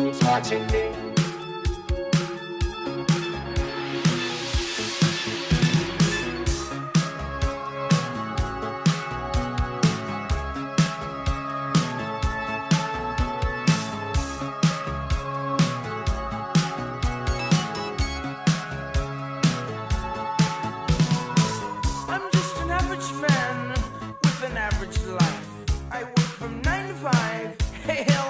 I'm just an average man with an average life. I work from nine to five. Hey, hell.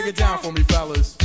break it down for me, fellas.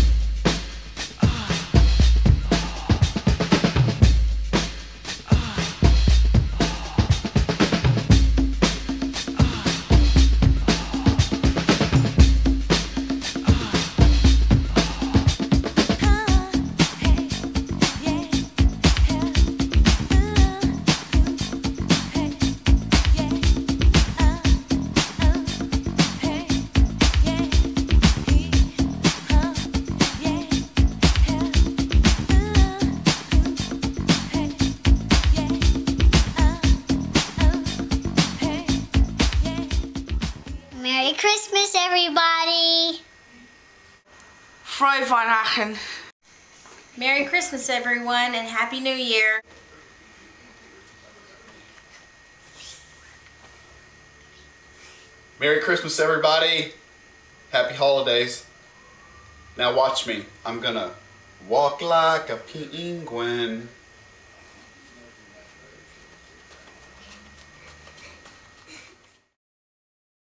Merry Christmas, everybody! Frohe Weihnachten. Merry Christmas, everyone, and Happy New Year. Merry Christmas, everybody. Happy holidays. Now watch me. I'm gonna walk like a penguin.